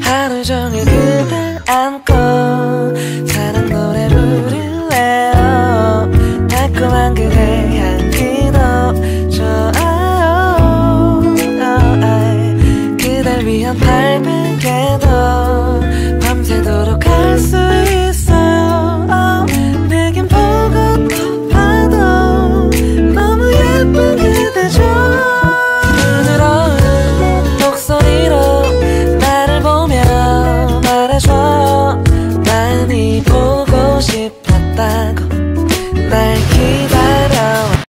하루 종일 그댈 안고 사랑 노래 부를래요. 달콤한 그대 향기도 좋아요. 어, 그댈 위한 발베개도 밤새도록 할수 날 기다